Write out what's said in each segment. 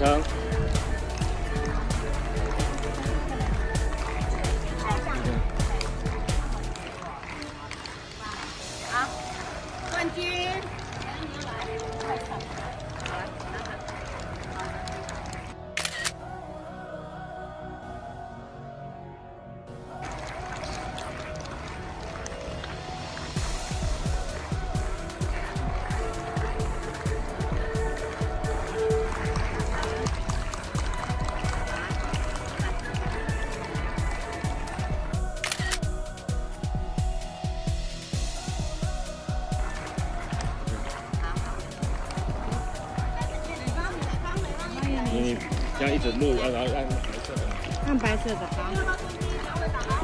成。这样一直录，然后按白色的。按白色的。好，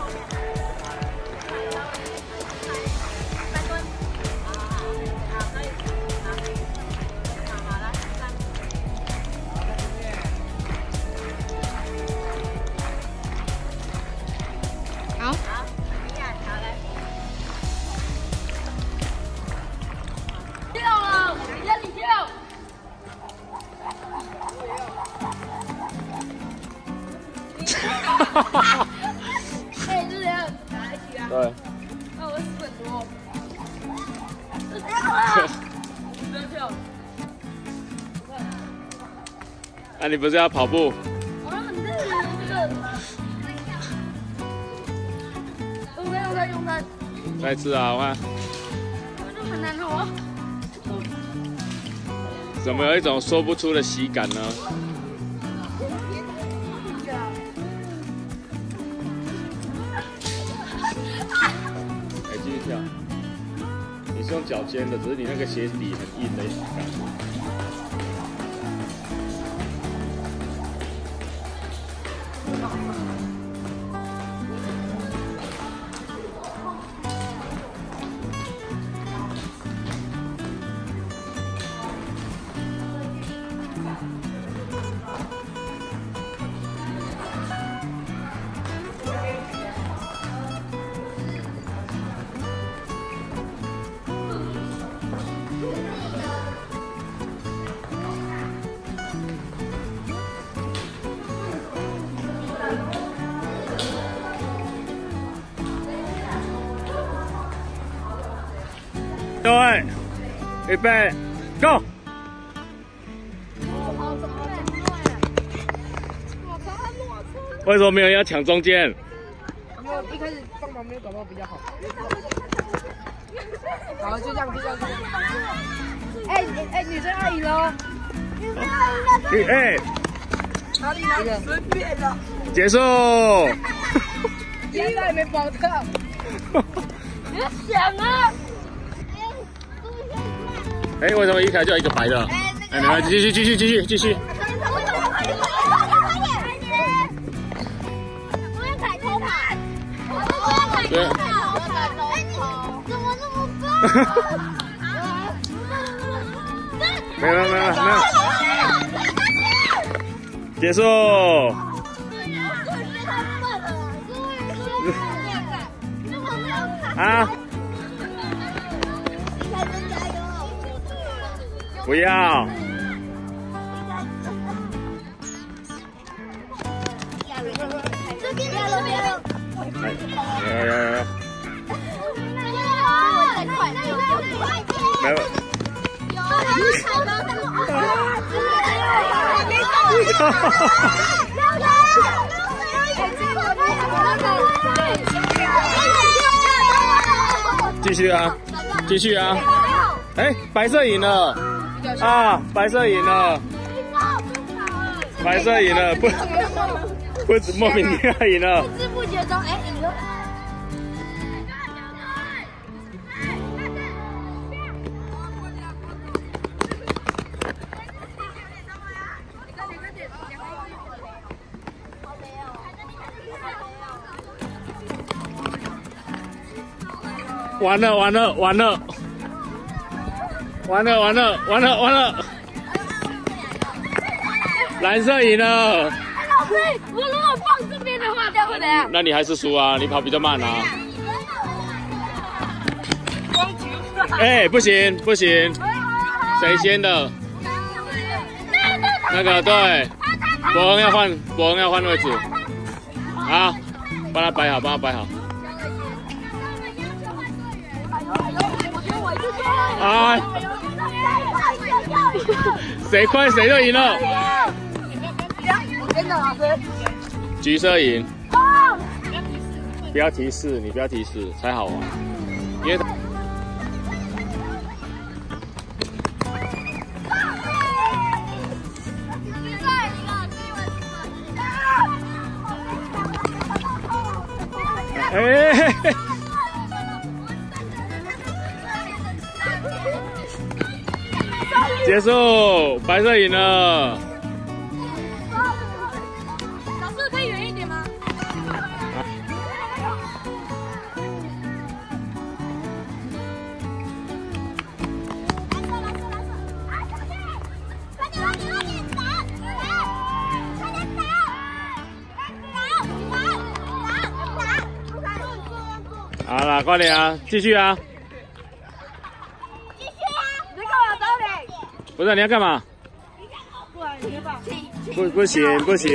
哎，这样打一起啊！对。那我死很多。不要跳！啊，你不是要跑步？我很累啊，这个。我没有在用它，再一次啊，我看很难哦。怎么有一种说不出的喜感呢？用脚尖的，只是你那个鞋底很硬的各位，预备，Go！为什么没有人要抢中间？因为一开始放旁边搞不好比较好。好，就这样，就这样。哎哎，女生阿姨喽！哎，哪里哪里？随便的。结束。现在没保到。别想啊！哎，为什么一开就有一个白的？哎，没关系，继续继续继续继续。对。没有没有没有没有。结束。啊！不要。这边加了，加了。有。有。继续啊，继续啊！哎，白色赢了啊！白色赢了，白色赢了，不不止莫名其妙赢了。不知不觉中，哎，赢了。完了完了完了，完了完了完了完了，蓝色赢了。哎，老师，我如果放这边的话？那你还是输啊，你跑比较慢啊。哎，不行不行，谁先的？那个对，伯恩要换，伯恩要换位置。好，帮他摆好，帮他摆好。啊！谁快谁就赢了。橘色赢。不要提示，你不要提示才好玩，因为。哎！结束，白色赢了。老师可以远一点吗？好了，快点啊，继续啊！继续啊！你干嘛走嘞？不是你要干嘛？不。不不行不行。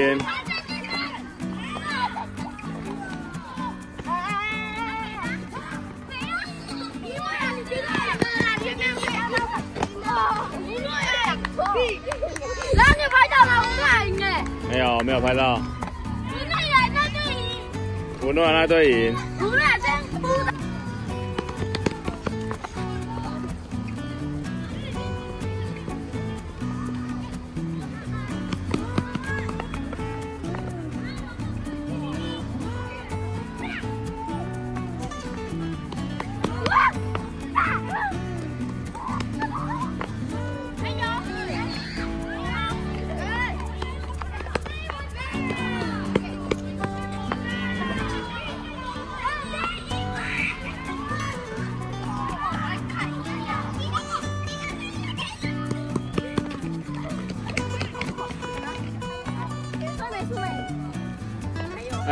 然后你拍到了，我们还赢哎！没有没有拍到，我那人那队赢，我诺那队赢。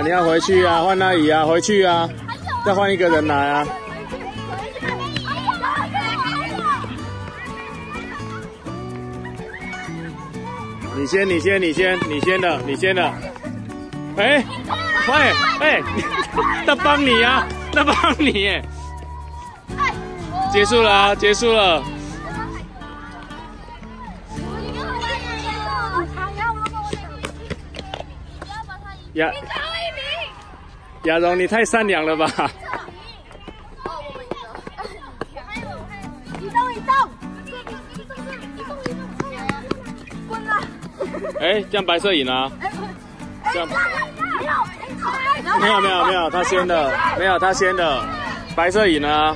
你要回去啊，换阿姨啊，回去啊，再换一个人来啊。你先，你先，你先，你先的，你先的。哎，喂，哎，那帮你啊，那帮你耶。结束了啊，结束了。亚亚荣，你太善良了吧？移动移动，滚了！哎，这样白色赢了。这样没有没有没有，他先的，没有他先的，白色赢了。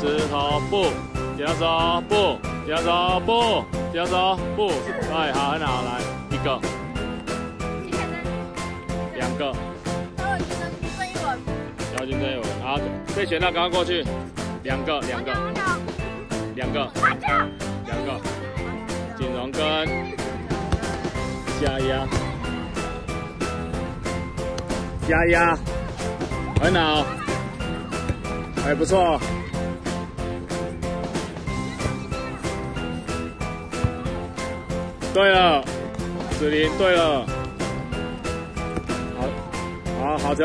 石头布，剪刀布，剪刀布，剪刀布，对，好，很好，来一个，两个，小金这一文，好，被选到赶快过去，两个，两个，两个，两个，锦荣跟加压，加压，很好。还不错。对了，子林，对了，好，好好球。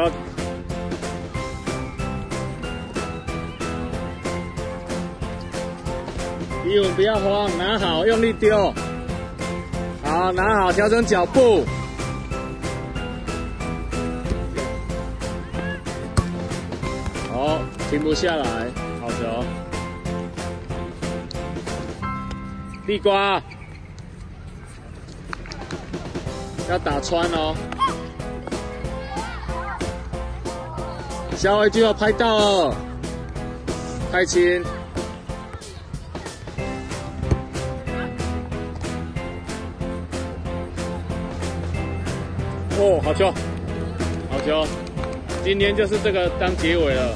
一文不要慌，拿好，用力丢。好，拿好，调整脚步。好。停不下来，好球！地瓜要打穿哦，小伟就要拍到了，开心！哦，好球，好球！今天就是这个当结尾了。